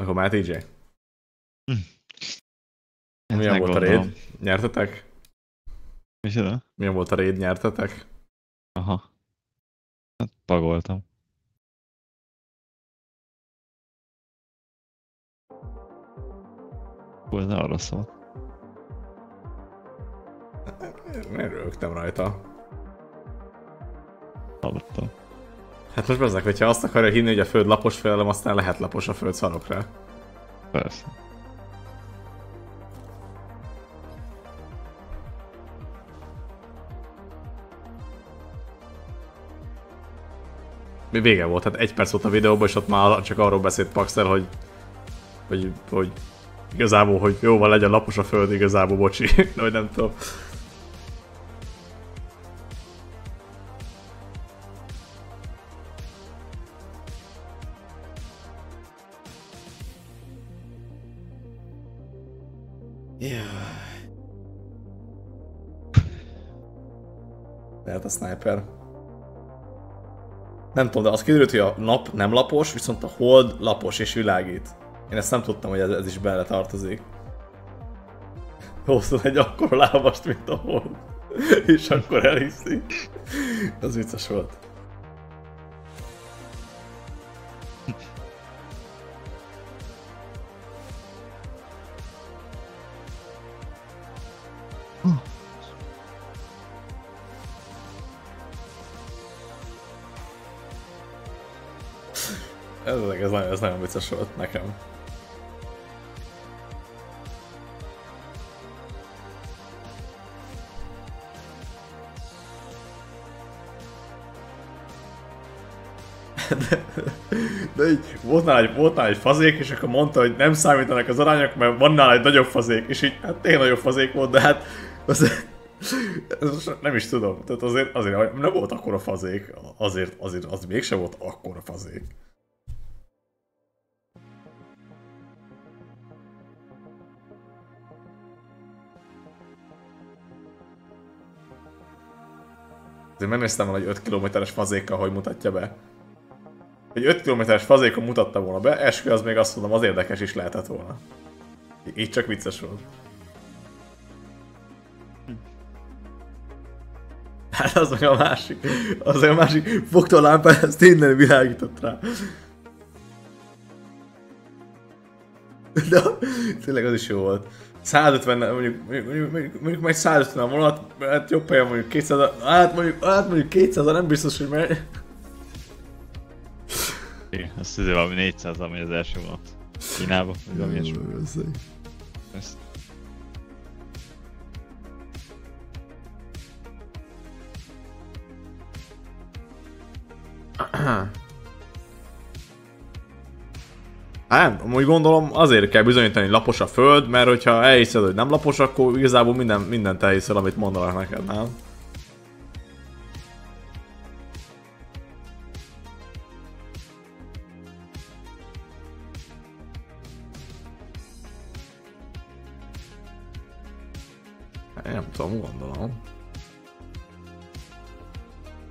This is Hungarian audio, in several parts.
Akkor már TJ. Hm. Milyen volt a raid? Nyertetek? Micsoda? Milyen volt a raid? Nyertetek? Aha. Hát pagoltam. Hú, ez arra szólt. Miért rögtem rajta? Hallottam. Hát most bezzek, hogyha azt akarja hinni, hogy a föld lapos felelem, aztán lehet lapos a föld szarokra. Persze. Mi vége volt, hát egy perc volt a videóban, és ott már csak arról beszélt Paxel, hogy, hogy, hogy igazából, hogy jó van, legyen lapos a föld, igazából, bocsi, vagy nem tudom. Sniper. Nem tudom, de az kiderült, hogy a nap nem lapos, viszont a hold lapos és világít. Én ezt nem tudtam, hogy ez, ez is bele tartozik. Hoztam egy akkora lábast, mint a hold. és akkor elhiszi. Az vicces volt. Ez, ez, nagyon, ez nagyon vicces volt nekem. De, de így volt nála, egy, volt nála egy fazék, és akkor mondta, hogy nem számítanak az arányok, mert van nála egy nagyobb fazék, és így, hát tényleg nagyobb fazék volt, de hát az, ez nem is tudom. Tehát azért, azért nem volt akkora fazék, azért, azért az mégsem volt akkora fazék. Azért megnéztem volna, hogy 5 kilométeres fazékkal hogy mutatja be. Egy 5 kilométeres fazékon mutatta volna be, eskü az még azt mondom, az érdekes is lehetett volna. Így csak vicces volt. Hát az meg a másik. Az meg a másik. Fogta a lámpát, ezt innen világított rá. De tényleg az is jó volt. 150, mondjuk, mondjuk, mondjuk, mondjuk majd 150 a vonat, hát jobb helyen mondjuk 200, hát mondjuk, hát mondjuk 200 nem biztos, hogy megy. Azt azért valami 400 ami az első vonat. Kínába, vagy valami ilyesmi. Ezt Hát, amúgy gondolom azért kell bizonyítani, hogy lapos a föld, mert hogyha elhiszed, hogy nem lapos, akkor igazából minden, mindent elhiszel, amit mondanak neked, nem? Én nem tudom, gondolom.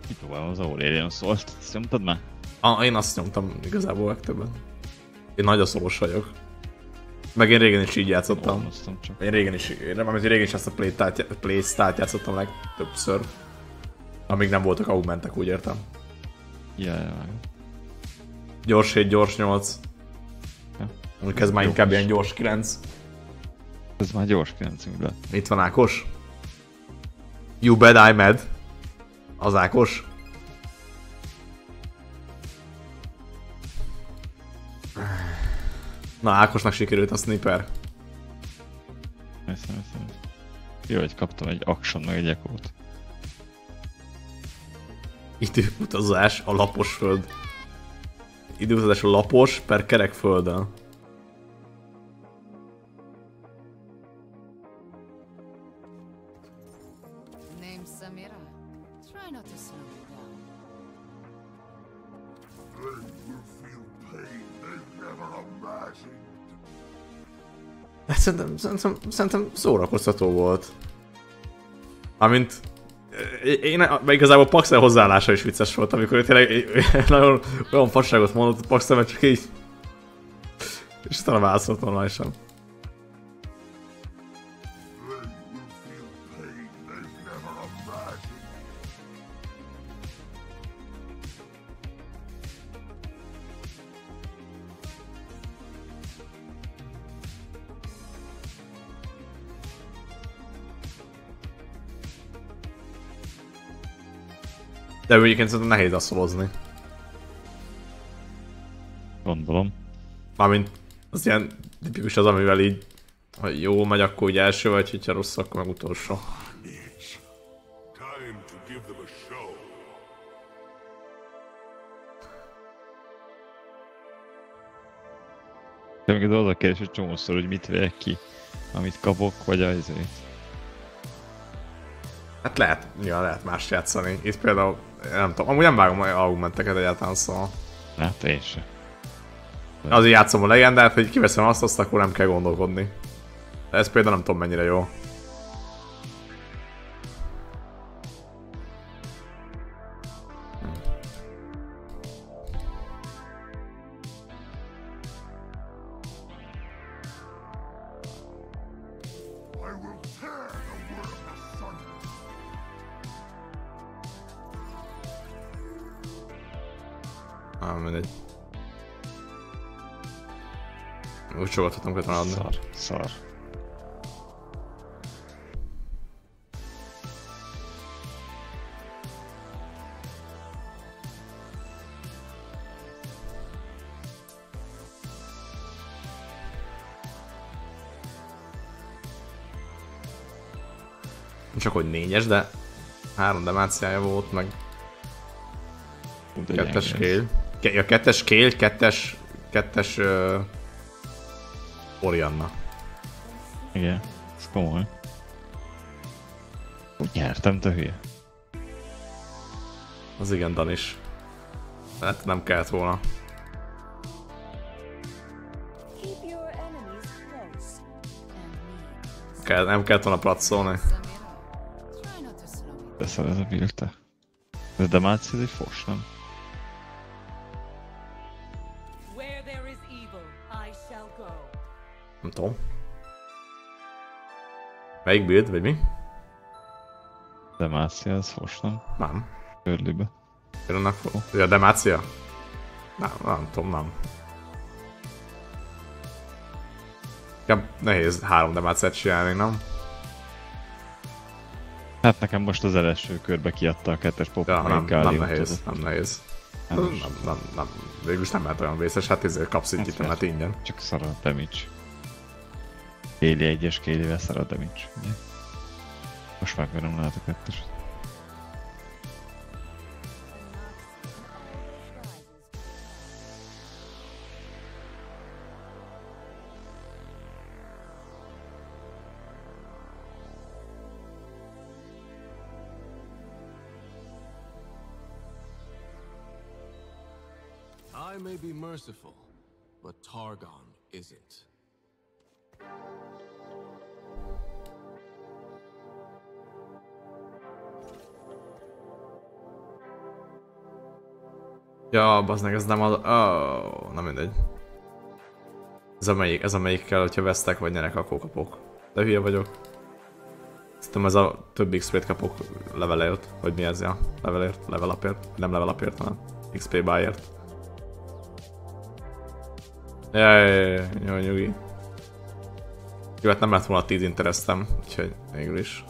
kipróbálom az Aurelion szólt. Ezt nyomtad már? Ah, én azt nyomtam igazából legtöbben. Én nagy szoros vagyok. Meg én régen is így játszottam. Csak. Én régen is, én nem, amit régen is ezt a play-style play játszottam legtöbbször. Amíg nem voltak augmentek, úgy értem. Ja, ja, ja. Gyors 7, gyors 8. Ja. Mondjuk ez már Jó inkább ilyen gyors 9. Ez már gyors 9 lett. Itt van Ákos. You bad I mad. Az Ákos. Na Ákosnak sikerült a sniper. Hiszem, hiszem. Jó, hogy kaptam egy action meg egy ekót. Időutazás a lapos föld. Időutazás a lapos per kerek földön. Try not to slow it down. Will feel pain szerintem, szerintem, szerintem szórakoztató volt. Amint én, meg igazából Paxel hozzáállása is vicces volt, amikor ő tényleg nagyon olyan fasságot mondott, Paxel, mert csak így És utána válaszolt normálisan. De ő egyébként szerintem nehéz azt szolozni. Gondolom. Mármint az ilyen tipikus az, amivel így ha jó megy, akkor úgy első vagy, hogyha rossz, akkor meg utolsó. De még az a kérdés, hogy csomószor, hogy mit vegyek ki, amit kapok, vagy az izét. Hát lehet, ja, lehet más játszani. Itt például, nem tudom, amúgy nem vágom olyan argumenteket egyáltalán, szóval. Hát én se. Azért játszom a legendát, hogy kiveszem azt, azt akkor nem kell gondolkodni. De ez például nem tudom mennyire jó. Tudtam kötve adni. Szar, szar. Csak hogy négyes, de három demáciája volt, meg kettes. Ke- ja, kettes scale, kettes, kettes uh, Orianna. Igen, ez komoly. Úgy nyertem, te hülye. Az igen, Danis. Hát nem kellett volna. Kell, nem kellett volna platszolni. Szar ez a build, te. Ez egy fos, nem? Tudom. Melyik build, vagy mi? Demacia, ez fos, nem? Nem. Körlőbe. Jönnek fog. Ja, Demácia? Nem, nem tudom, nem. Ja, nehéz három demáciát csinálni, nem? Hát nekem most az első körbe kiadta a kettes pop Ja, nem, nem nehéz, nem nehéz. Nem Nem, nem, nem, végülis nem lehet olyan vészes, hát ezért kapsz egy itemet ingyen. Csak szar a damage. Kéli egyes, kélivel szar a damage. Ugye? Most nem lehet a kettes. I may be merciful, but Targon isn't. Ja, bazd ez nem az... Oh, na mindegy. Ez a melyik, ez a melyikkel, hogyha vesztek vagy nyerek, akkor kapok. De hülye vagyok. Szerintem ez a több XP-t kapok levelért, vagy mi ez, ja? Levelért, level nem level upért, hanem XP buyért. Jaj, jó, nyugi. Jó, hát nem lett volna 10 interesztem, úgyhogy végül is.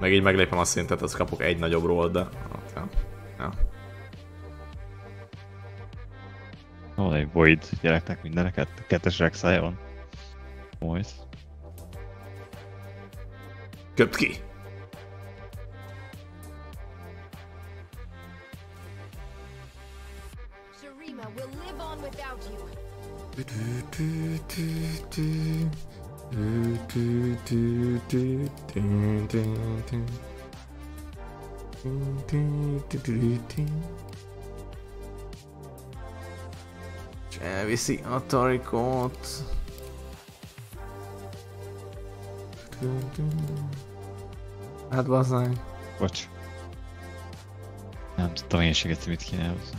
Meg így meglépem a szintet, az kapok egy nagyobb roll, de... Hát, ja. ja. Van egy Void gyereknek mindeneket, kettes rexája van. Majd. Köpt ki! Sharima will live on without you. Elviszi a tarikot. Hát bazzánk. Bocs. Nem tudtam én se mit kéne hozni.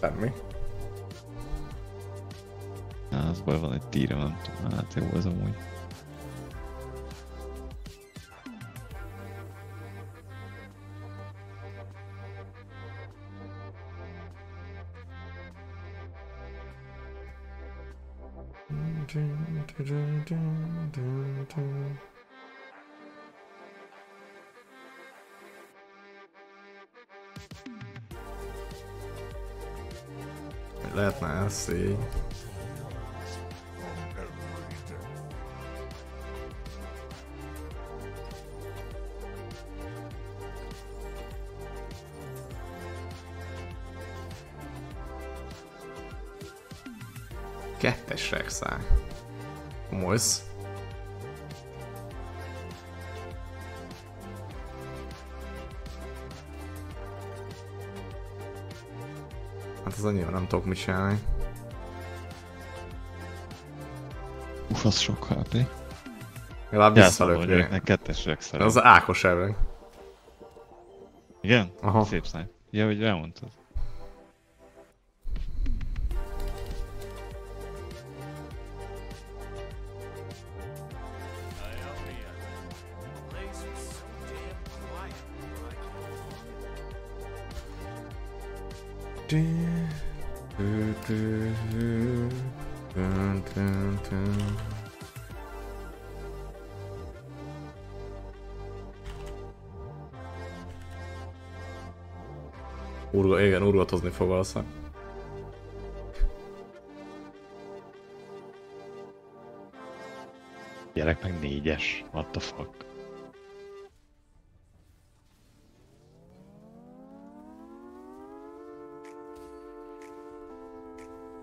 Semmi. Az baj van egy tíre, nem tudom. Hát jó az amúgy. Tudok mit csinálni. Uff, az sok HP. Legalább Játszom, hogy visszalökni. őknek kettes rexel. Az Ákos elven. Igen? Aha. Szép snipe. Ja, hogy elmondtad. Urga, igen, urgatozni fog valószínűleg. Gyerek meg négyes. What the fuck?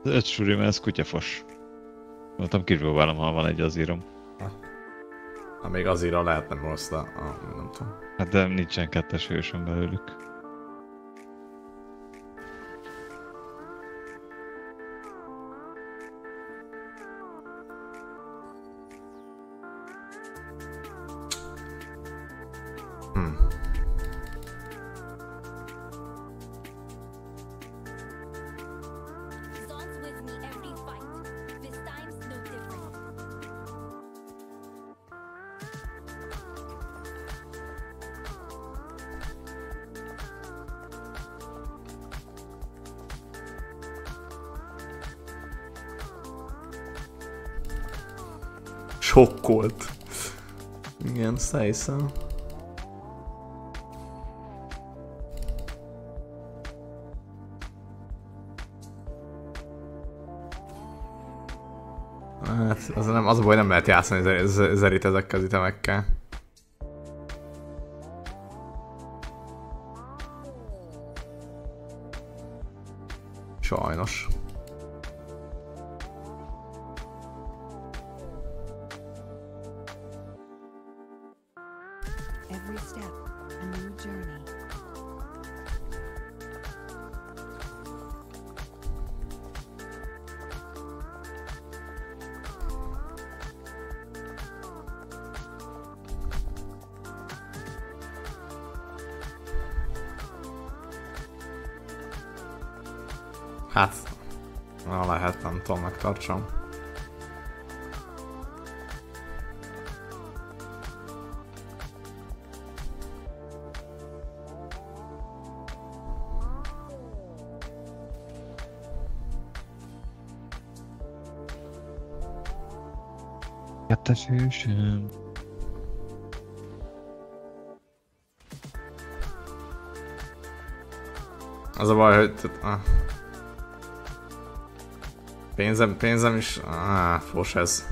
Öt suri, mert ez kutyafos. Mondtam, kipróbálom, ha van egy az írom. Ha még azért lehetne de ah, nem tudom. Hát de nincsen kettes hősön belőlük. Azt elhiszem. Hát, az, nem, az a baj, nem lehet játszani zer- zer- zerit ezekkel az itemekkel. Hát, na lehet, nem tudom, megtartsam. Kettes hősöm. Az a baj, hogy... ah. Pénzem, pénzem is... Ah, fos ez.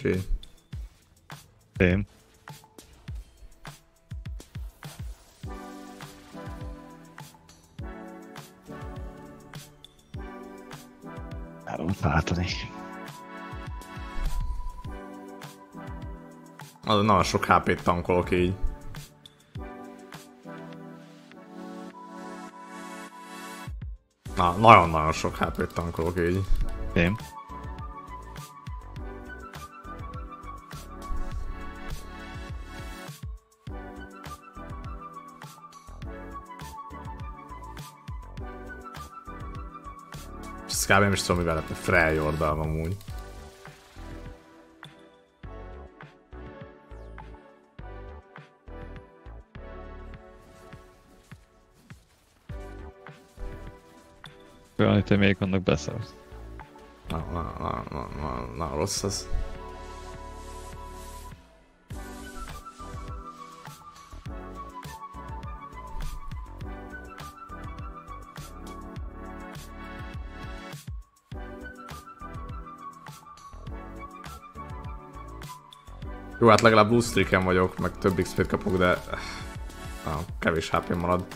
Így. Én. Három váltani. Az nagyon sok HP-t tankolok így. Na, nagyon-nagyon sok HP-t tankolok így. Én. Kb. nem is tudom, mivel lett Freljordal amúgy. Olyan itemjeik vannak beszart. Na, na, na, na, na, na, rossz ez. Jó, hát legalább blue streaken vagyok, meg több XP-t kapok, de... Na, kevés hp marad.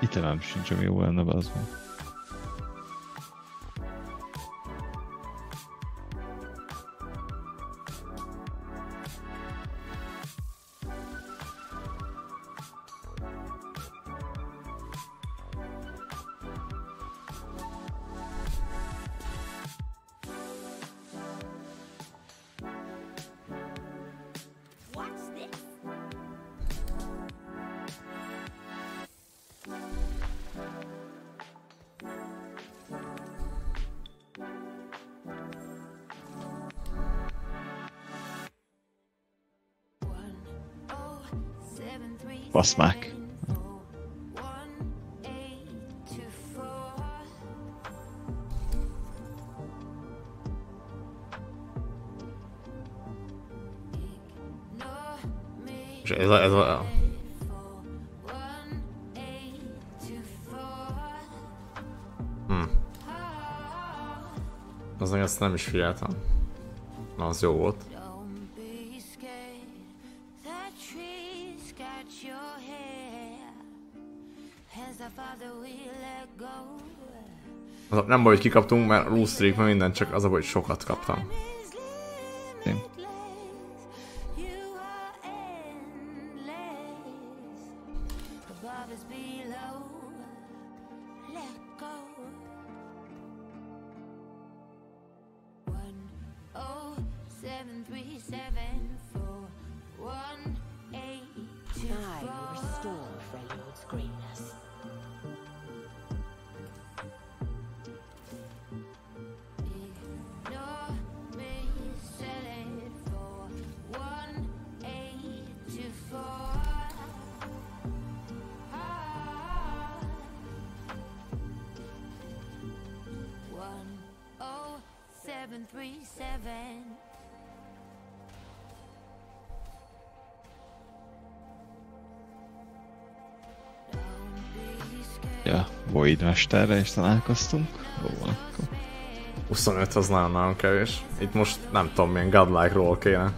Itemem sincs, ami jó lenne, az van. Baszmák. És ez a, ez a... Hm. Az meg ezt nem is figyeltem. Na, nem baj, hogy kikaptunk, mert loose streak, mert minden, csak az a baj, hogy sokat kaptam. Void Mesterre is találkoztunk. Van akkor. 25 az nagyon-nagyon kevés. Itt most nem tudom milyen godlike ról kéne.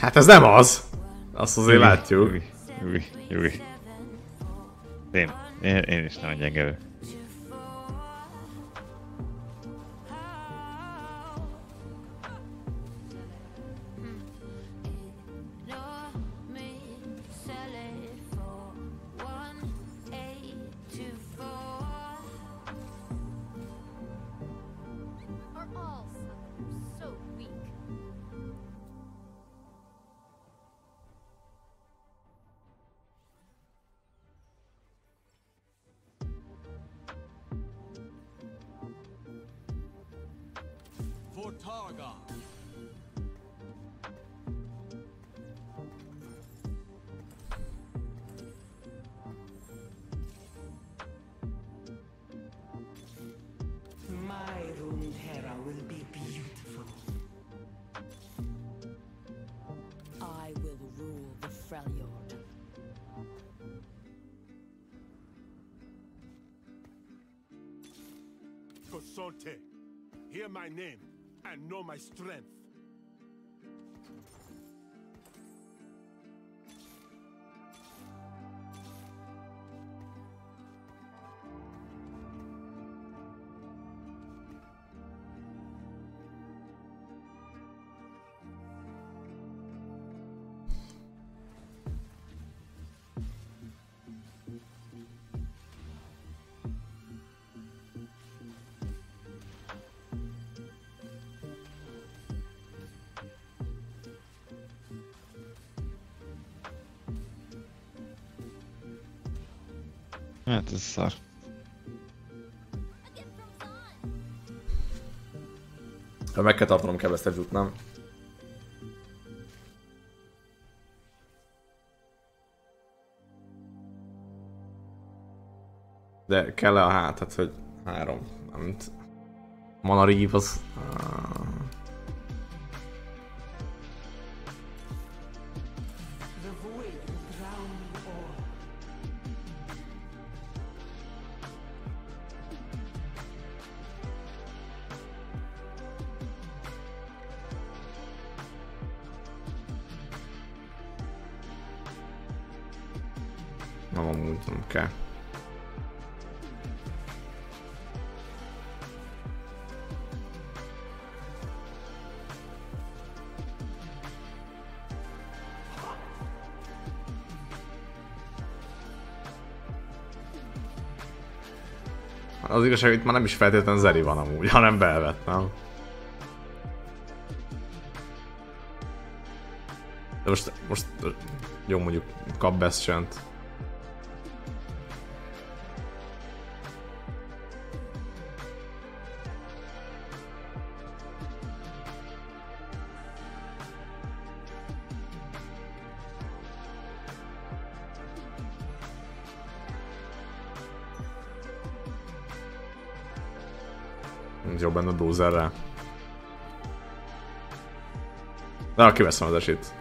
Hát ez nem az! Azt azért látjuk. Új, új, új. Én, én, én is nagyon gyenge ez szar. Ha meg kell tartanom kell ezt a nem? De kell -e a hát, tehát hogy három, amit Mana Reeve az... ah, Hogy itt már nem is feltétlenül Zeri van amúgy, hanem Belvet, nem? De most, most jó mondjuk kap Bastion-t. Jobb benne a Bruiserrel. De kiveszem az esélyt.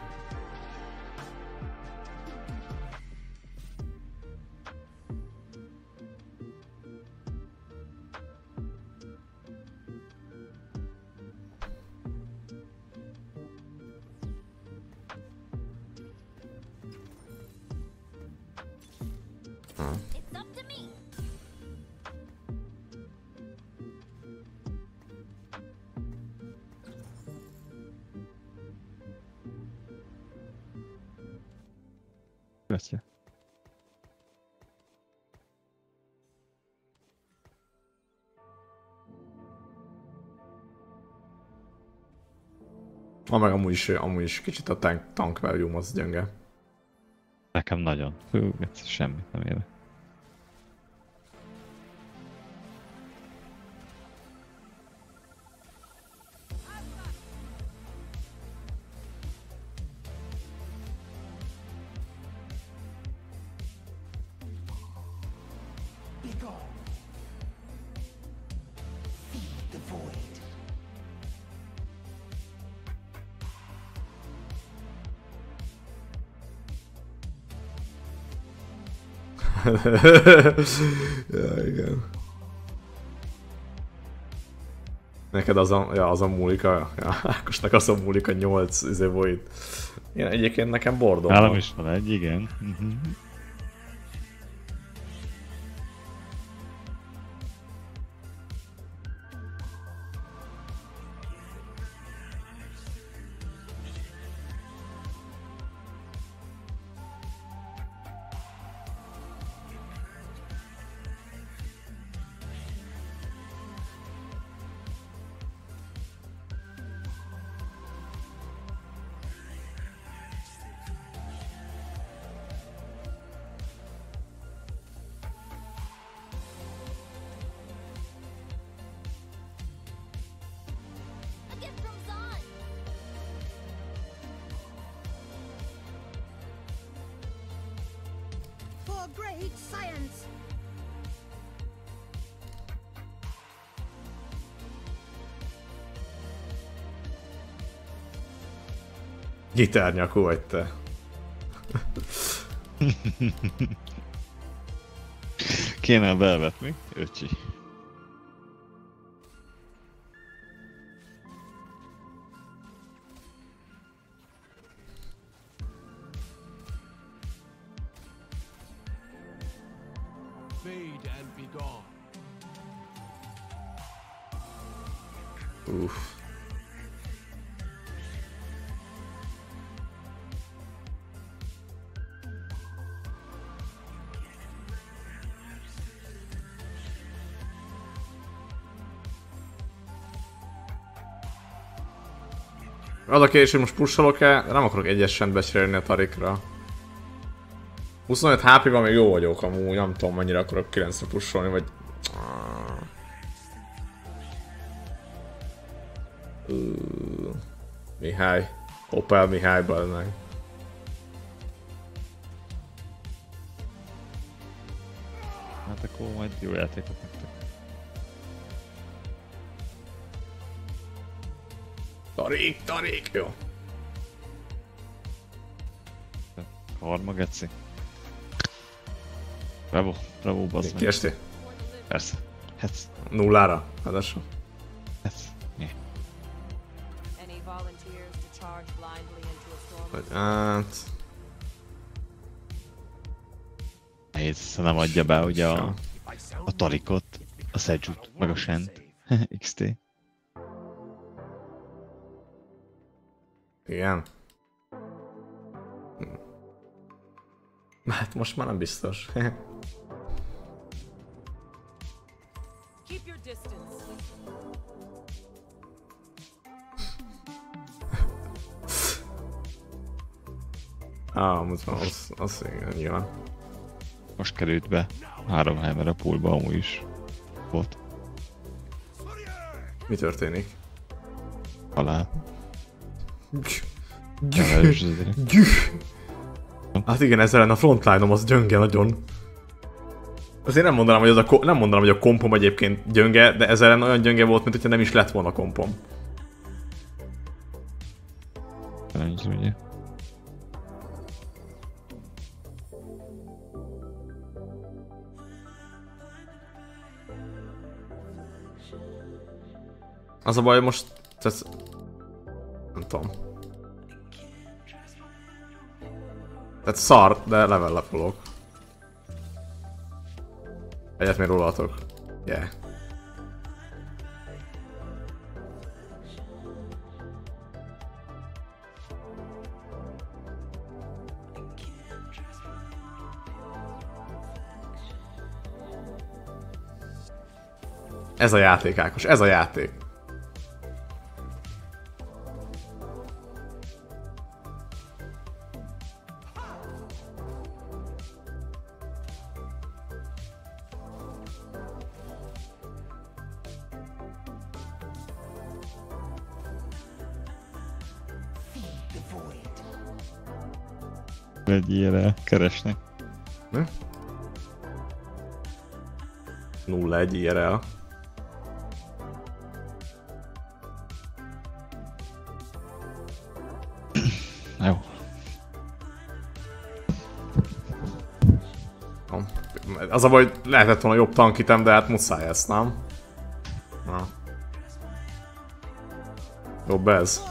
Is, amúgy is kicsit a tank, tank value az gyenge. Nekem nagyon. Fú, ez semmit nem érek. ja, igen. Neked az a, ja, az a múlik a, ja, Ákosnak az a múlik a 8 izé void. Én egyébként nekem bordom Nálam is van egy, igen. Gitárnyakú vagy te. Kéne bevetni, öcsi. Az a kérdés, hogy most pusholok-e, nem akarok egyesen becserélni a tarikra. 25 HP-ban még jó vagyok amúgy, nem tudom mennyire akarok 9-re pusolni, vagy... Ö, Mihály. Opel Mihály, bazd meg. Hát akkor majd jó játékot nektek. Tarik, tarik, jó. Karma, geci. Bravo, bravo, bazd meg. Kiestél? Persze. Hát, Nullára? Ráadásul. hát, into a storm? Vagy hát... Nehéz, nem adja be ugye a, a tarikot, a Sejut, meg a Sent. XT. Igen. Hm. Hát most már nem biztos. Ah, most van, az, az igen, nyilván. Most került be. Három Hammer a poolba amúgy is. Volt. Mi történik? Halál. Gyerek. Hát igen, ezzel ellen a frontline-om az gyönge nagyon. Azért nem mondanám, hogy az a, nem mondanám, hogy a kompom egyébként gyönge, de ezzel ellen olyan gyönge volt, mint hogyha nem is lett volna kompom. Szerencsé, ugye? Az a baj, most... Tehát... Tudom. Tehát szar, de level lapolok. Egyet még rólatok. Yeah. Ez a játék, Ákos, ez a játék. Keresnek. Mi? 0-1 IRL. Jó. Az a baj, hogy lehetett volna jobb tankitem, de hát muszáj ezt, nem? Na. Jobb ez.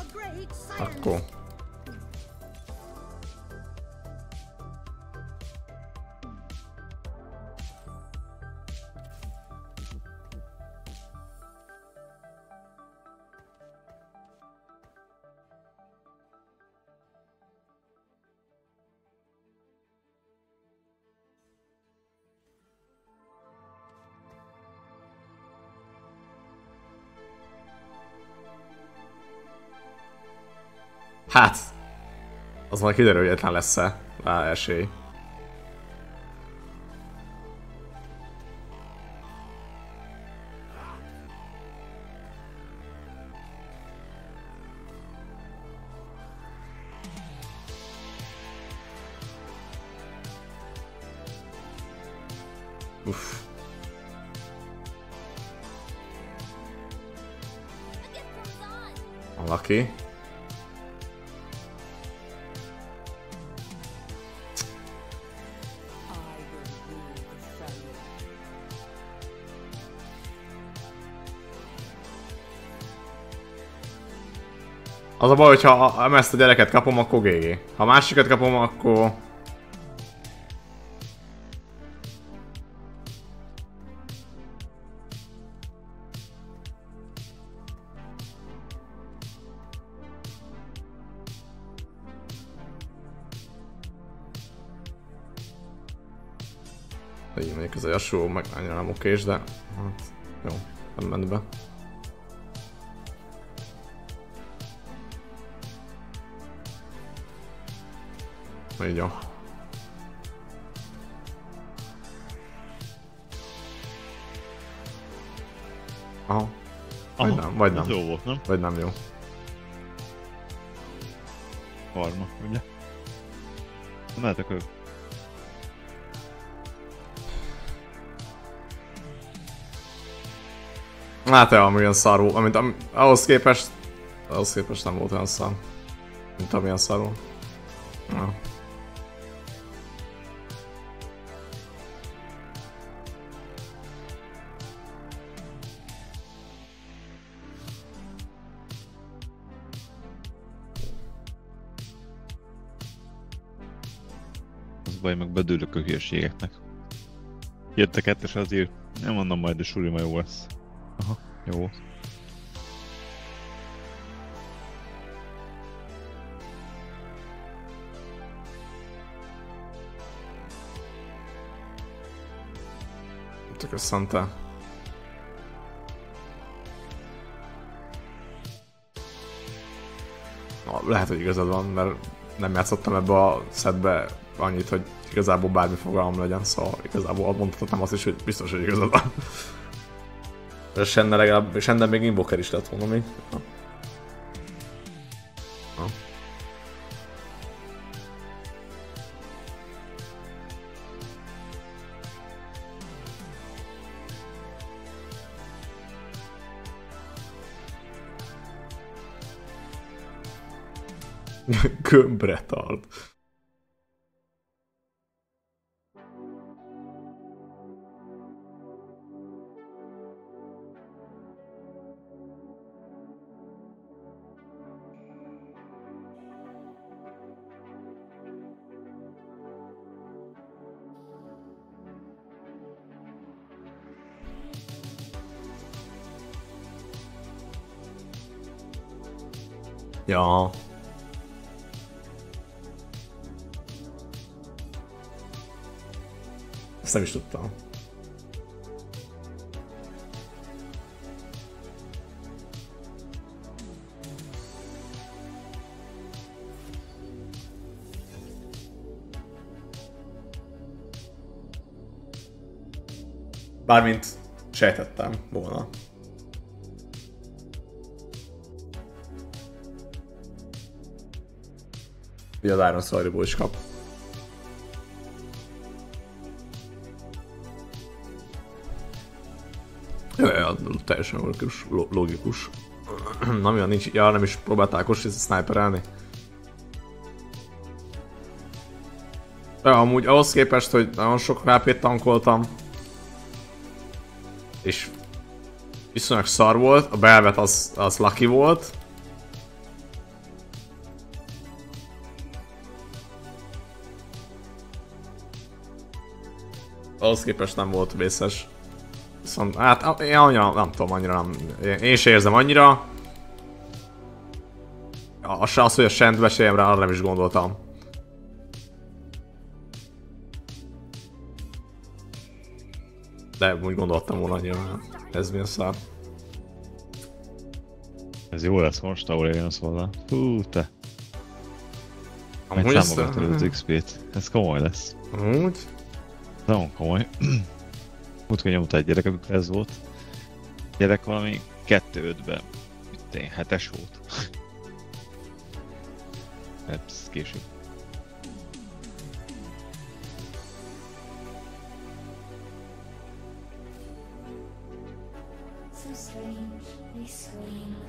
Majd kiderül, hogy egyetlen lesz-e esély. Az a baj, hogyha ha ezt a gyereket kapom, akkor GG. Ha másikat kapom, akkor... Így mondjuk ez a Yasuo meg annyira nem okés, de... Hát, jó, nem ment be. Így jó. Aha. Vagy Aha, nem, vagy ez nem. jó volt, nem? Vagy nem jó. Karma, ugye? Mehetek ők. Hát olyan olyan szar volt, amit am, ahhoz képest, ahhoz képest nem volt olyan szar. Mint amilyen szar volt. Ja. Meg bedőlök a hülyeségeknek. Jött a kettes azért, nem mondom majd, de suri ma jó lesz. Aha, jó. Csak köszönte. Lehet, hogy igazad van, mert nem játszottam ebbe a setbe annyit, hogy igazából bármi fogalmam legyen, szóval igazából mondhatnám azt is, hogy biztos, hogy igazad van. De Senne legalább, Senne még invoker is lett volna még. Gömbretard. Ja. Ezt nem is tudtam. Bármint sejtettem volna. Ugye az Iron Story-ból is kap. Ja, ja, teljesen logikus. lo- logikus. Na mi van, nincs, ja, nem is próbáltál Kosi sniperelni? Ja, amúgy ahhoz képest, hogy nagyon sok rápét tankoltam, és viszonylag szar volt, a belvet az, az lucky volt, ahhoz képest nem volt vészes. Viszont hát én annyira, nem tudom, annyira nem, én, én se érzem annyira. Az, az hogy a sent beséljem rá, arra nem is gondoltam. De úgy gondoltam volna annyira, ez mi a szár. Ez jó lesz most, ahol jön szólva. Hú, te. Majd Amúgy ezt- az XP-t. Ez komoly lesz. Amúgy? Nagyon komoly. Múltkor nyomta egy gyerek, amikor ez volt. Gyerek valami 2-5-ben, mit én, hetes volt. Hát, ez később. So strange, they scream.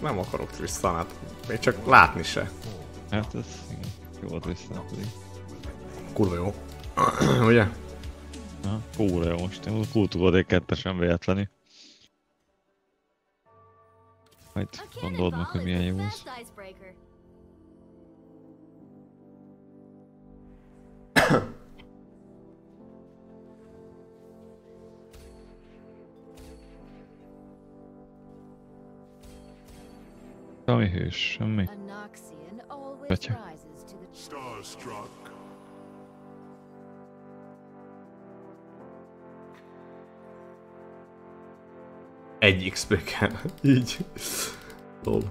Nem akarok, Tristanát. Még csak látni se. Hát ez igen, jó volt vissza pedig. Kurva jó. Ugye? Na, kúra jó most. Én kultúrod egy kettesen véletlenül. Majd gondold meg, hogy milyen jó lesz. Icebreaker. Semmi Starstruck. Egy XP kell. Így. Lol.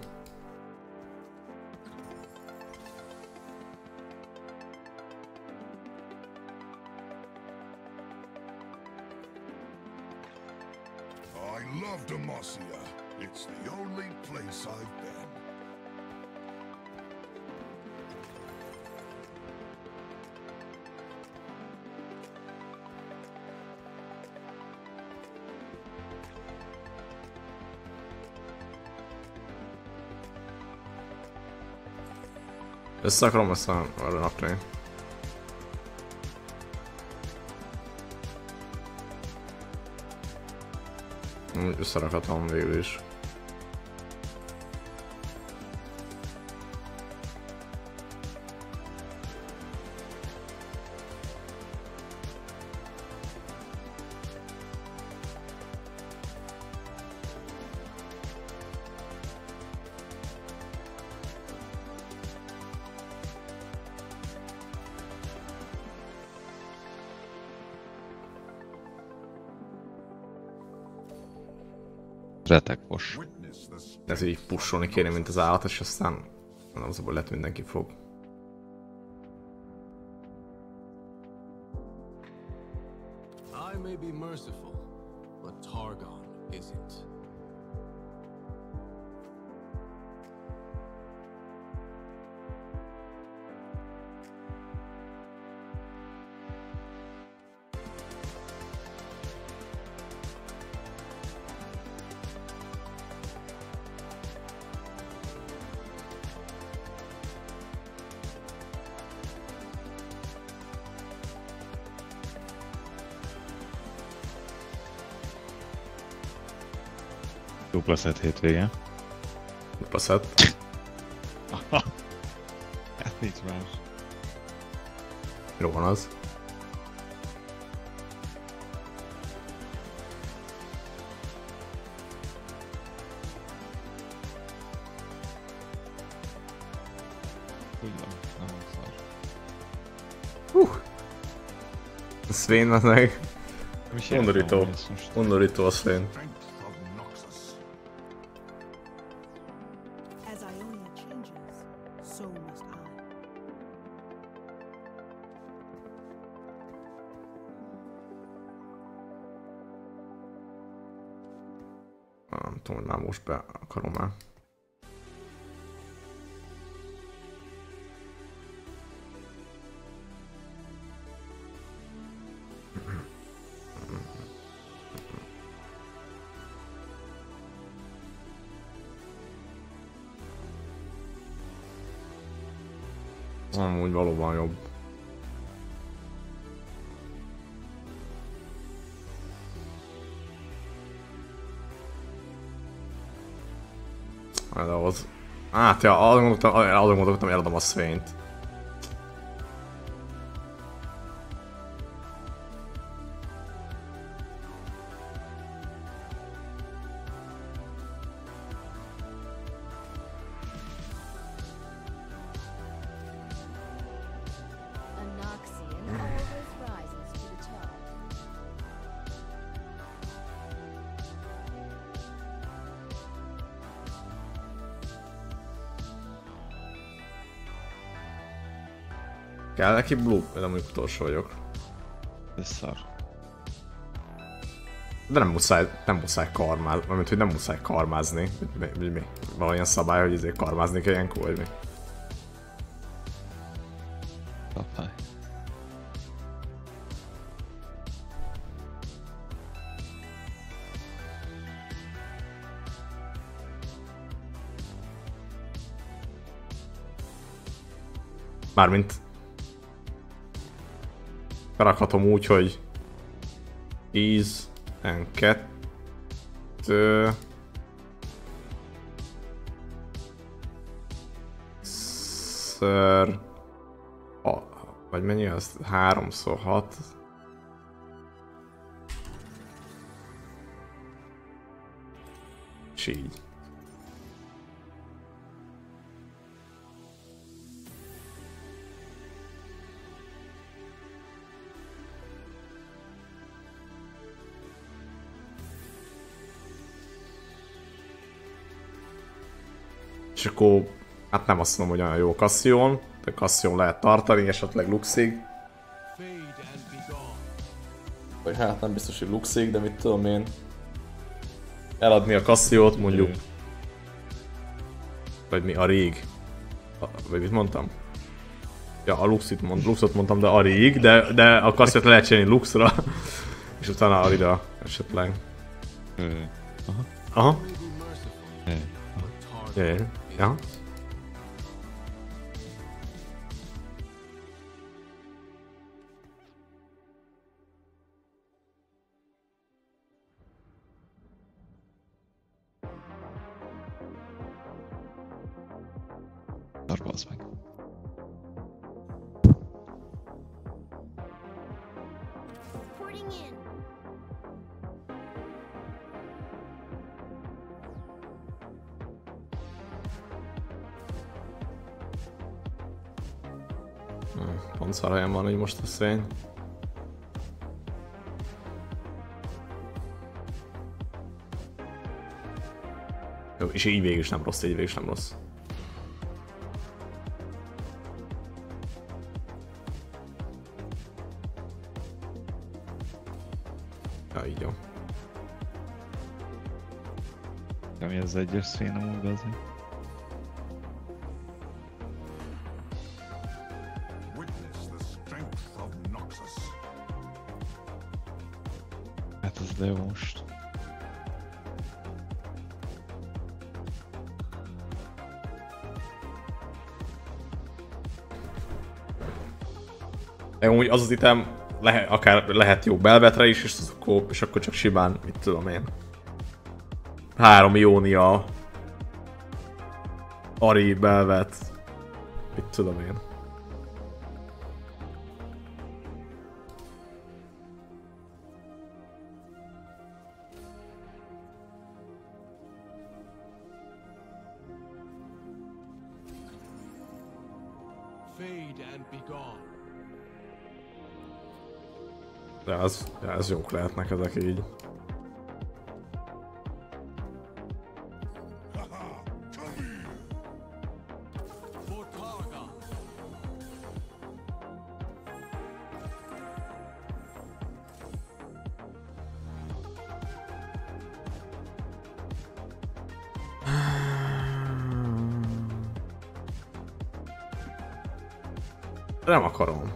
Össze akarom ezt a- arra rakni. Úgy Összerakhatom végül is. Fos. Ez így pusolni kéne, mint az állat, és aztán az a baj, lehet mindenki fog. Dupla szett hétvége. Dupla szett. Hát nincs más. Van az. Swain az meg. Undorító. Undorító a Swain. Amúgy valóban jobb. Hát ahhoz... Hát ja, azon gondoltam, azon gondoltam, eladom a Swain-t. Neki blue? De mondjuk utolsó vagyok. Ez szar. De nem muszáj, nem muszáj karmázni, mert hogy nem muszáj karmázni. Mi, mi, mi? Van olyan szabály, hogy izé karmázni kell ilyenkor, vagy mi? Papály. Mármint... Berakhatom úgy, hogy... Ease and kettő... Ször... A, vagy mennyi az? Háromszor hat. És így. És akkor, hát nem azt mondom, hogy olyan jó Cassion, de Cassion lehet tartani, esetleg Luxig. Vagy hát nem biztos, hogy Luxig, de mit tudom én. Eladni a Cassiót mondjuk. Vagy mi, a rég. A, vagy mit mondtam? Ja, a Luxit mond, Luxot mondtam, de a rég, de, de a Cassiót le lehet csinálni Luxra. És utána Arida esetleg. Aha. Aha. May Ja. Swain. Jó, és így végül is nem rossz, így végül is nem rossz. Ja, így jó. Mi az egyes szén amúgy, Amúgy az az item lehet, akár lehet jó belvetre is, és, akkor, és akkor csak simán, mit tudom én. Három Iónia, Ari, belvet, mit tudom én. az jók lehetnek ezek így. Nem akarom.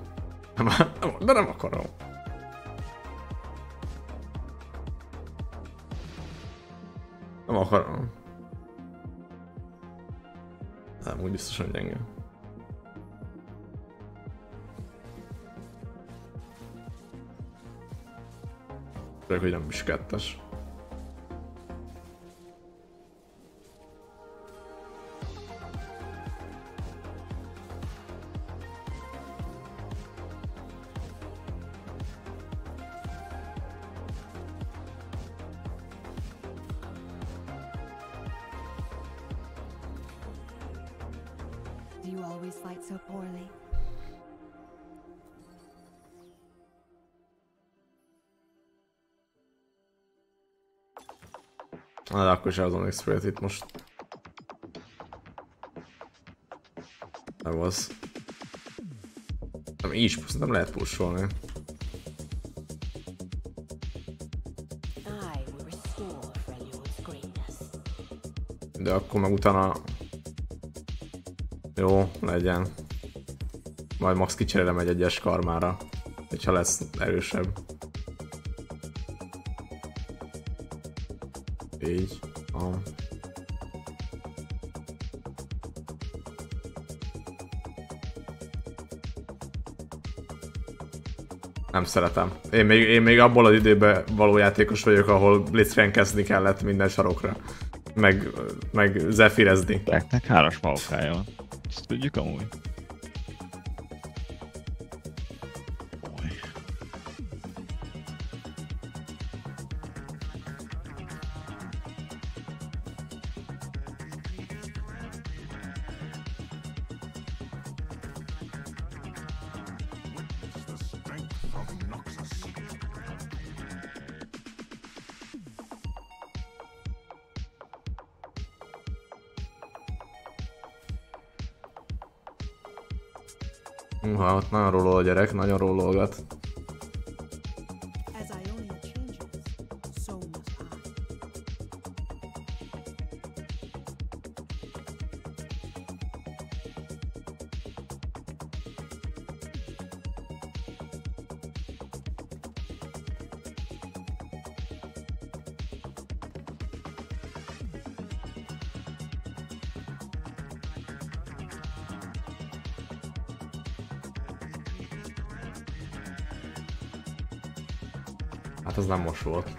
De nem akarom. Nem, úgy biztosan gyenge. Főleg, Se az Onyx Spirit itt most. Nem az. Nem, így is nem lehet pusolni. De akkor meg utána... Jó, legyen. Majd max kicserélem egy egyes karmára. Hogyha lesz erősebb. Nem szeretem. Én még, én még abból az időben való játékos vagyok, ahol blitzcrankezni kellett minden sarokra. Meg, meg zefirezni. Blacknek háros maokája van. Ezt tudjuk amúgy. Uha, ott nagyon rólol a gyerek, nagyon rólolgat. Nem most volt.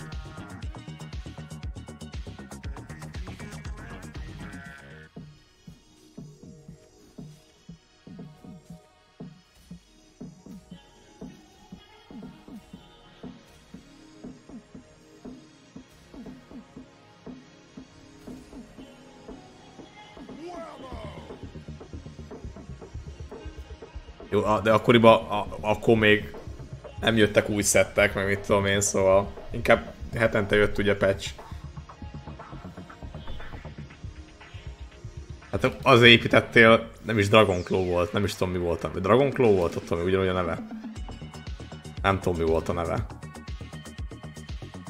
Jó, de akkoriban, a, akkor még nem jöttek új szettek, meg mit tudom én, szóval inkább hetente jött ugye patch. Hát az építettél, nem is Dragon Claw volt, nem is tudom mi volt. a- Dragon Claw volt, ott tudom, ugyanúgy a neve. Nem tudom mi volt a neve.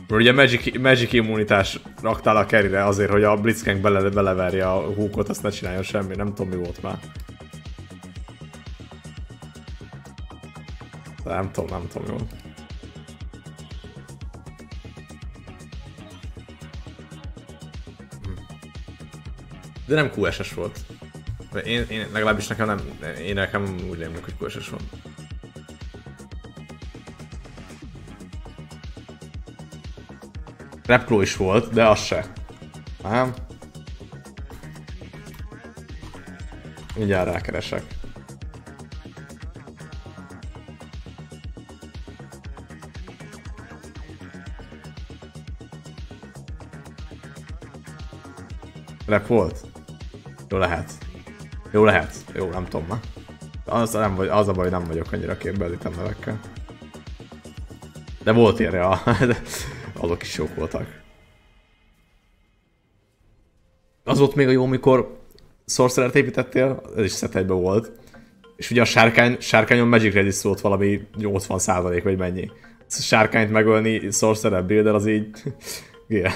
Mert ugye Magic, Magic immunitás raktál a kerire azért, hogy a Blitzcrank bele, beleverje a húkot, azt ne csináljon semmi, nem tudom mi volt már. Nem tudom, nem tudom jól. De nem QSS volt. Én, én legalábbis nekem nem, én nekem úgy rémlik, hogy QSS volt. Repclaw is volt, de az se. Nem? Mindjárt rákeresek. Rep volt? Jó lehet. Jó lehet. Jó, nem tudom ma. Az, nem vagy, az a baj, nem vagyok annyira képbe az nevekkel. De volt ilyen, ja. de azok is jók voltak. Az volt még a jó, amikor Sorcerer-t építettél, ez is set volt. És ugye a sárkány, sárkányon Magic Resist volt valami 80% vagy mennyi. Sárkányt megölni Sorcerer builder az így... Igen.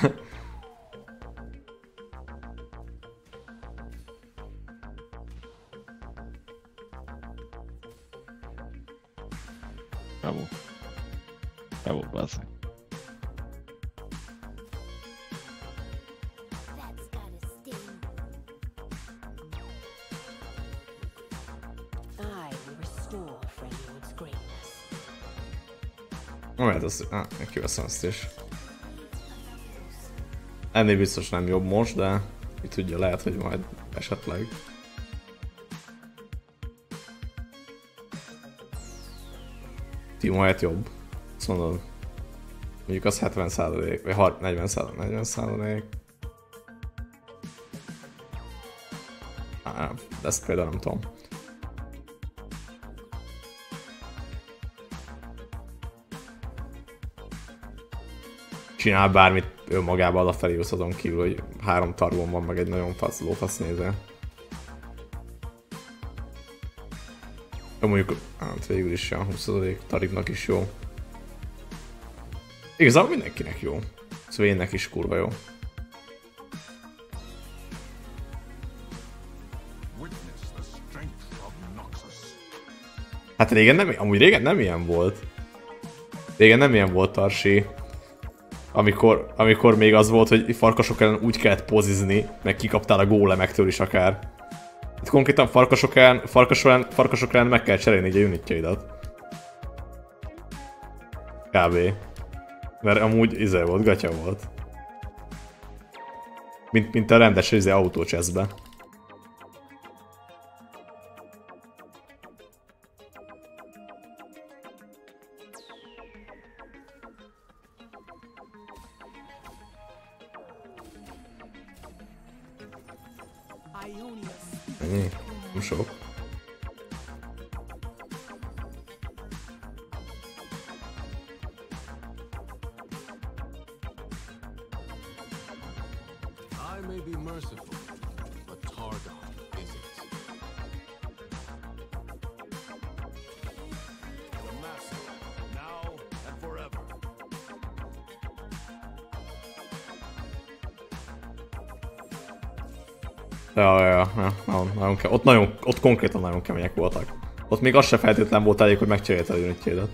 Azt... Ah, kiveszem ezt is. Ennél biztos nem jobb most, de ki tudja, lehet, hogy majd esetleg. Timo helyett jobb. Azt mondod. Mondjuk az 70 százalék, vagy 30 40 százalék, 40 százalék. Á, ezt például nem tudom. Csinál bármit önmagában a felé azon kívül, hogy három targon van, meg egy nagyon fasz, lófasz néző. Jó, mondjuk, hát végül is a 20. taribnak is jó. Igazából mindenkinek jó. Swainnek is kurva jó. Hát régen nem, amúgy régen nem ilyen volt. Régen nem ilyen volt Tarsi. Amikor, amikor még az volt, hogy farkasok ellen úgy kellett pozizni, meg kikaptál a gólemektől is akár. Hát konkrétan farkasok ellen, farkasok ellen, farkasok ellen meg kell cserélni így a unitjaidat. Kb. Mert amúgy izé volt, gatya volt. Mint, mint a rendes izé autócseszbe. Ott, nagyon, ott konkrétan nagyon kemények voltak. Ott még az se feltétlen volt elég, hogy megcserélte a unitjaidat.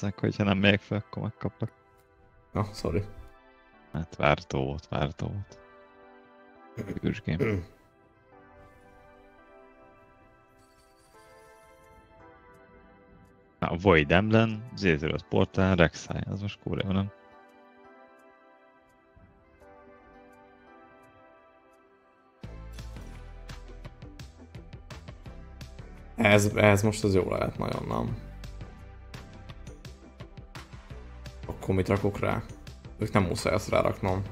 Gondoltam bazzeg, hogy ha nem megyek fel, akkor megkaplak. Ja, sorry. Hát vártó volt, vártó volt. Hűs game. Na, Void Emblem, Zézeroth Portál, Rek'Sai, az most jó, nem? Ez, ez most az jó lehet nagyon, nem? Akkor mit rakok rá? Ők nem muszáj ezt ráraknom.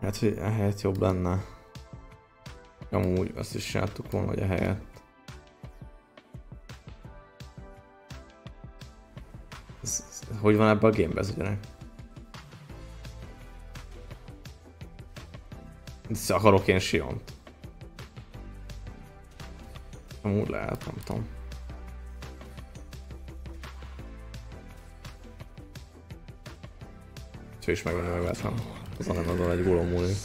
Hát, hogy ehelyett jobb lenne. Amúgy azt is csináltuk volna, hogy ehelyett. Ez, ez, hogy van ebben a gamebe ez ugye? Ezt akarok én Siont. Amúgy lehet, nem tudom. Ha is megvenni megvettem. Az nem azon egy gólom múlik.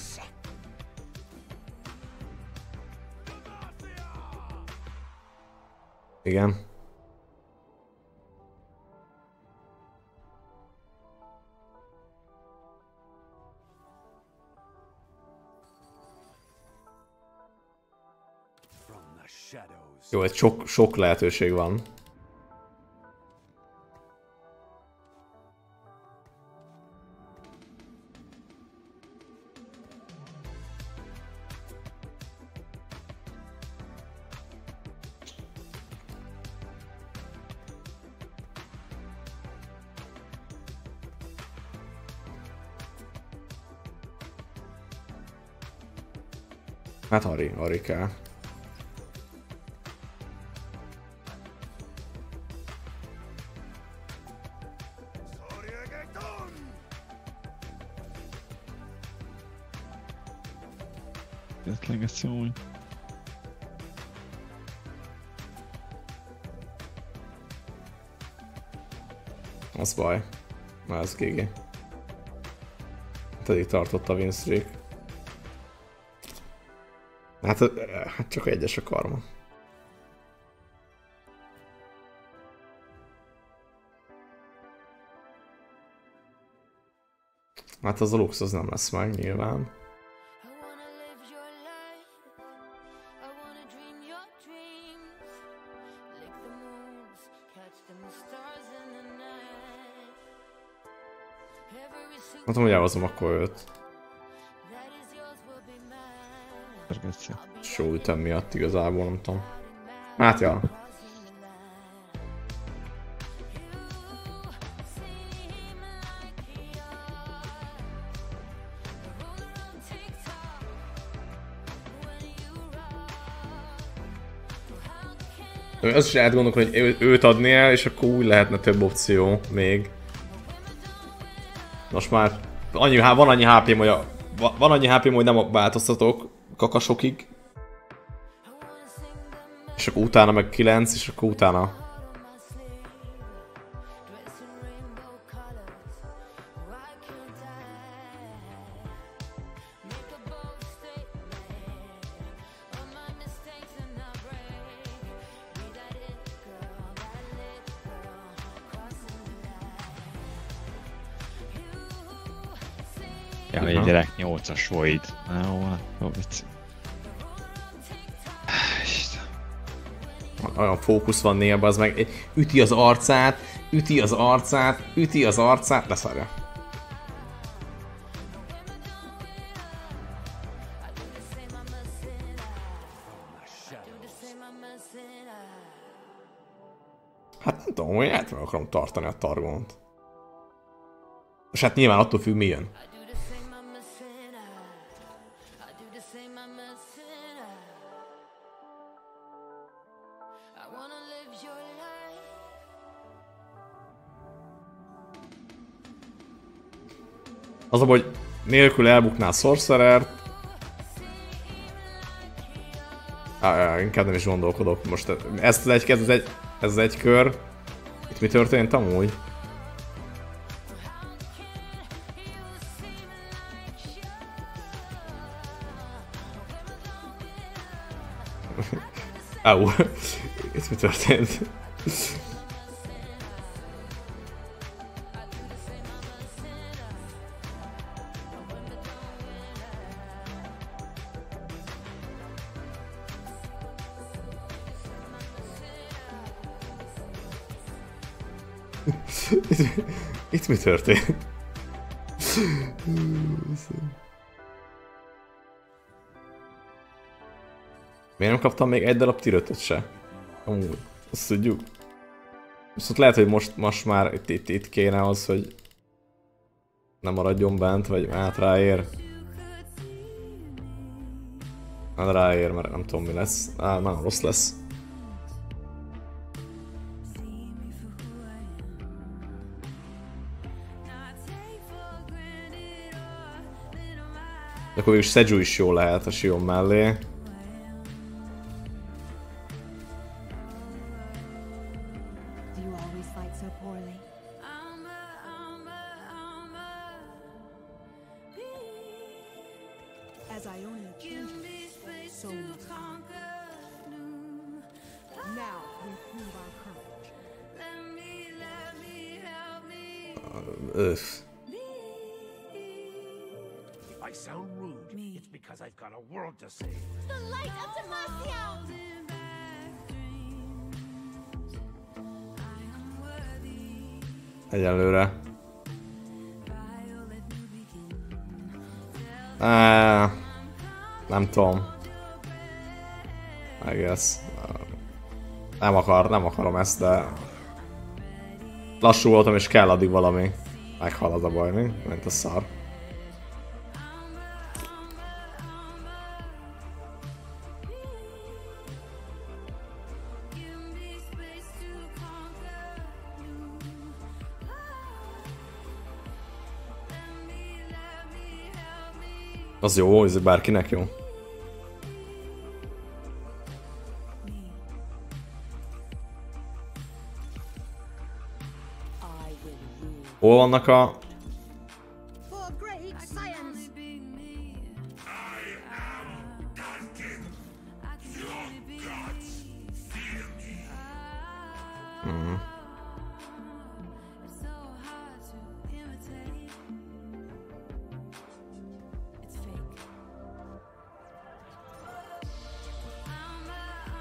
Igen. Jó, egy sok, sok lehetőség van. Hát kell. Ötleges jó. Az baj. Na ez GG. Pedig tartott a win streak. Hát, hát csak egyes a karma. Hát az a luxus nem lesz meg nyilván. I wanna live your life. Pörgetsz. Só ütem miatt igazából, nem tudom. Hát ja. Azt is lehet gondolni, hogy ő- őt adni el, és akkor úgy lehetne több opció még. Most már annyi, van annyi HP-m, hogy, a, va- van annyi HP-m, hogy nem változtatok kakasokig. És akkor utána meg 9, és akkor utána... 8-as void. Na jó, vicc. Olyan fókusz van néha, az meg üti az arcát, üti az arcát, üti az arcát, leszarja. Hát nem tudom, hogy meg akarom tartani a targont. És hát nyilván attól függ mi jön. Az hogy nélkül elbuknál Sorcerer-t. Á, inkább nem is gondolkodok most. Ez egy, ez egy, ez egy kör. Itt mi történt amúgy? Au. Itt mi történt? Itt, itt mi történt? Miért nem kaptam még egy darab tirötöt se? Amúgy. Azt tudjuk. Viszont lehet, hogy most, most már itt, itt, itt kéne az, hogy nem maradjon bent, vagy hát ráér. Hát ráér, mert nem tudom mi lesz. Á, nagyon rossz lesz. Akkor végül Seju is jó lehet a Sion mellé. akar, nem akarom ezt, de... Lassú voltam és kell addig valami. Meghal a baj, mi? Ment a szar. Az jó, ez bárkinek jó. Hol vannak a... Science.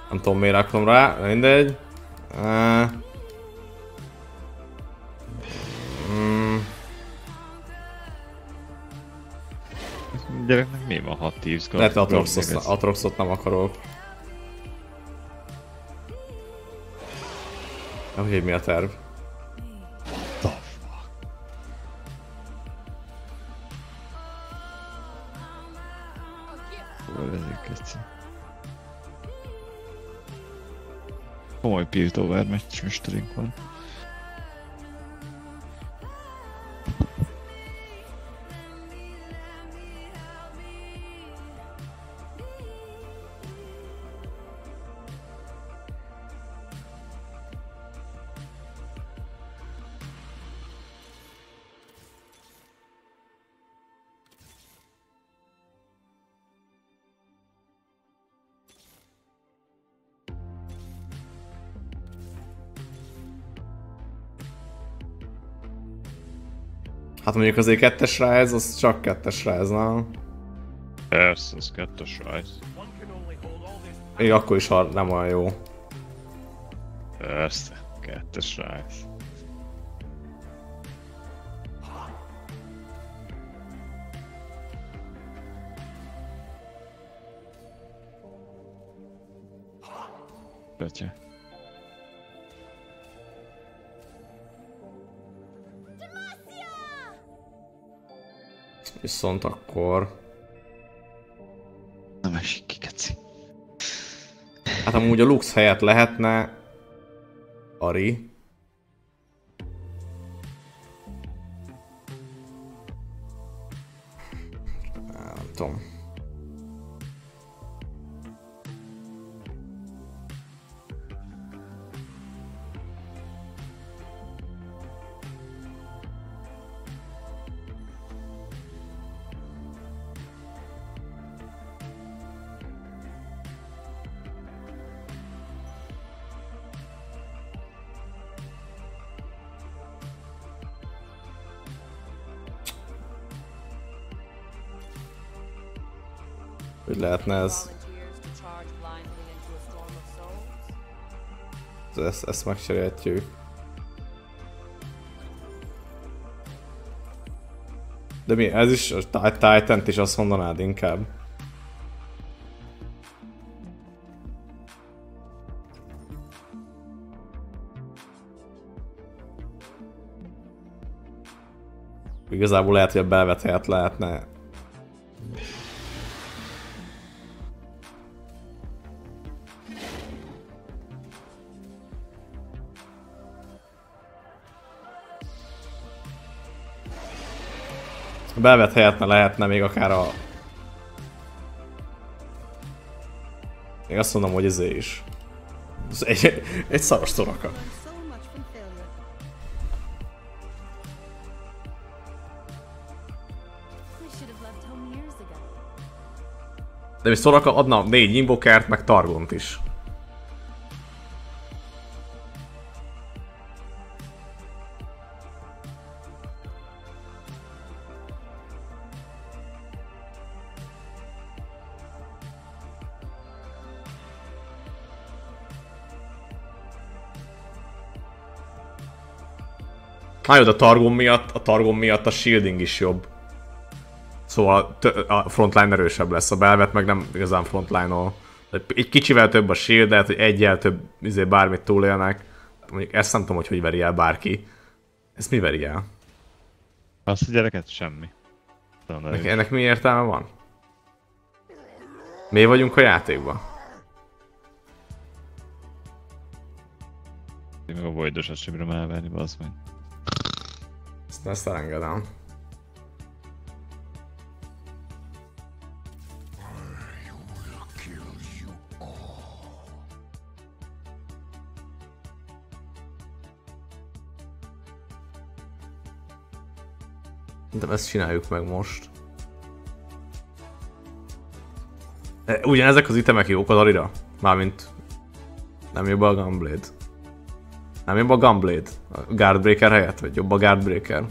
Nem tudom miért rakom rá, de mindegy. Mi van 6 10 lehet Atroxot, Atroxot nem akarok. Nem, hogy mi a terv. Komoly Piltover meccs mesterünk van. Mondjuk azért kettes ráez, az csak kettes ráez, nem? Persze, az kettős rajz. Még akkor is ha nem olyan jó. Persze, kettes rajz. Viszont akkor... Nem esik ki, keci. Hát amúgy a Lux helyett lehetne... Ari. Nem tudom. Hogy lehetne ez... Ezt, ezt megcserélhetjük. De mi, ez is, a Ti- Titan-t is azt mondanád inkább. Igazából lehet, hogy a belvet helyett lehetne A belvet helyett ne lehetne még akár a... Még azt mondom, hogy ezé is. Ez egy, egy szaros toraka. De Soraka adna négy invokert, meg Targont is. Na jó, a Targon miatt, a Targon miatt a shielding is jobb. Szóval a frontline erősebb lesz, a belvet meg nem igazán frontline-ol. Egy kicsivel több a shield, tehát hogy egyel több izé, bármit túlélnek. Mondjuk ezt nem tudom, hogy hogy veri el bárki. Ezt mi veri el? Azt a gyereket semmi. Tudom, Ennek, ennek mi értelme van? Mi vagyunk a játékban? meg a Voidosat sem bírom elverni, bazd meg. Ezt, ezt elengedem. De ezt csináljuk meg most. E, ugyanezek az itemek jók az Arira? Mármint nem jobb a Gunblade. Nem jobb a Gunblade? A Guardbreaker helyett? Vagy jobb a Guardbreaker?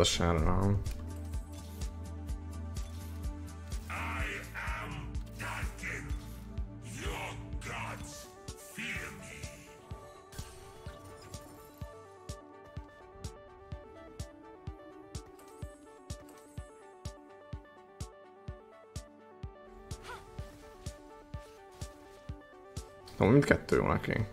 Inkább ez a sárga. Your gods fear me. No, mindkettő jó neki.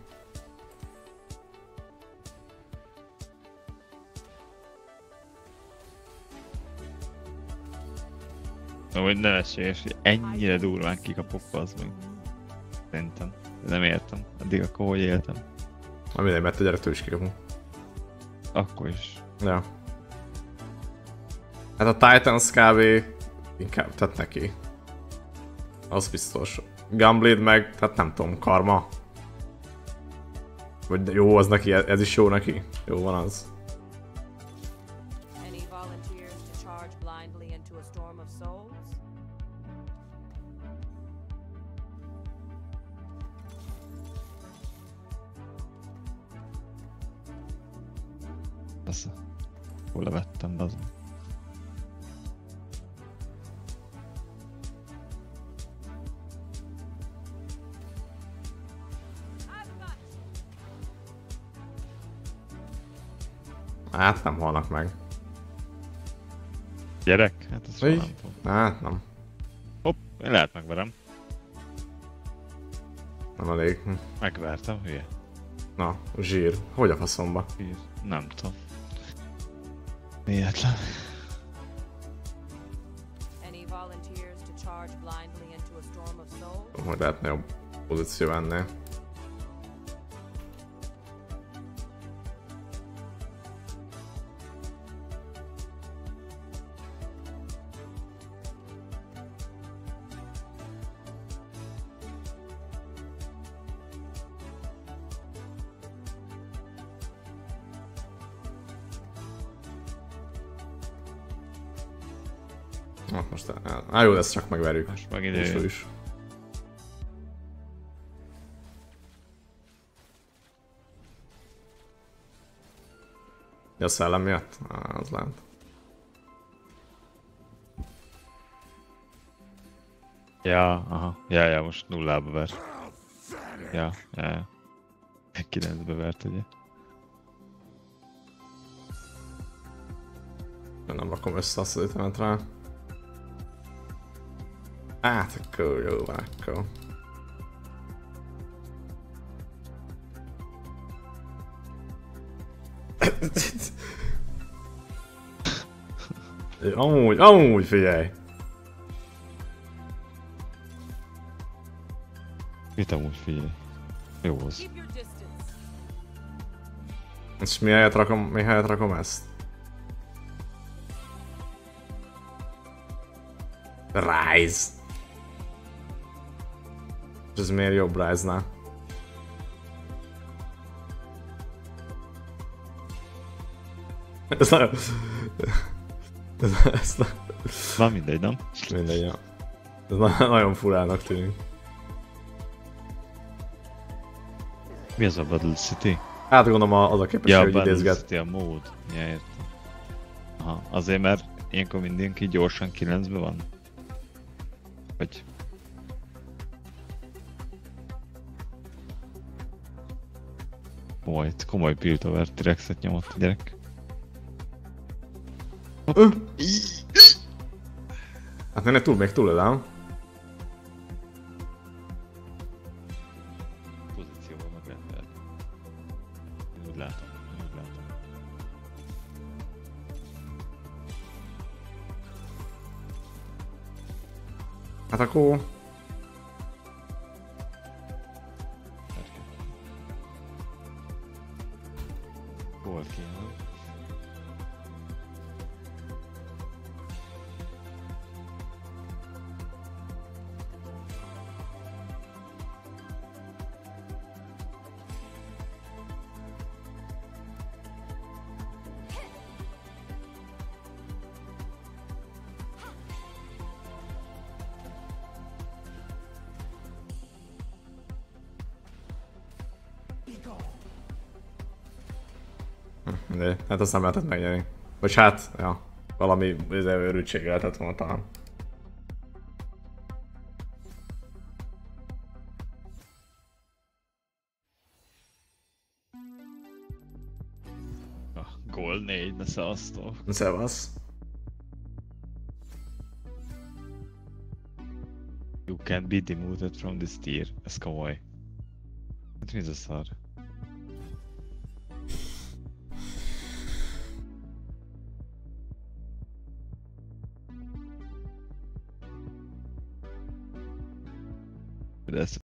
Na, hogy ne esélyes, hogy ennyire durván kikapok az meg. Szerintem. Nem értem. Addig akkor hogy éltem. Na mindegy, mert a gyerektől is kikapunk. Akkor is. Ja. Hát a Titans kb. inkább, tehát neki. Az biztos. Gunblade meg, tehát nem tudom, karma. Vagy jó az neki, ez is jó neki? Jó van az. Az. Hol levettem be az. Hát nem halnak meg. Gyerek? Hát ez nem tudom. Hát nem. Hopp, én lehet megverem. Nem elég. Megvertem, hülye. Na, zsír. Hogy a faszomba? Hülye. Nem tudom. Any volunteers to charge blindly into a storm of souls? Oh, my God! now well, let's you on there. Jó lesz, csak megverjük. Most meg ide is. Ja, a szellem miatt? Á, az lehet. Ja, aha. Ja, ja, most nullába ver. Ja, ja, ja. Kilencbe vert, ugye? Nem rakom össze azt az ütemet rá. Hát, akkor jó van, akkor. amúgy, amúgy figyelj! Mit amúgy figyelj? Jó az. Keep your distance. És mi helyet rakom, mi helyet rakom ezt? Rise. És ez miért jobb Rise-nál? Ez nagyon... Ez, ez, Na mindegy, nem? mindegy, ja. Ez na- nagyon furának tűnik. Mi az a Battle City? Hát gondolom az a képesség, Ja, hogy Battle idézget. City a mód. Ja, értem. Aha, azért mert ilyenkor mindenki gyorsan 9-ben van? Vagy... Komoly, komoly Piltover T-Rexet nyomott a gyerek. Hát ennek túl még túl nem? Pozícióban meg lehet lehet. Én úgy látom, én úgy látom. Hát akkor... azt nem lehetett megnyerni. Vagy hát, ja, valami izé, őrültség lehetett volna talán. Gól 4, ne szevasztok. Szevasz. You can be demoted from this tier. Ez komoly. Hát mi ez a szar? De ezt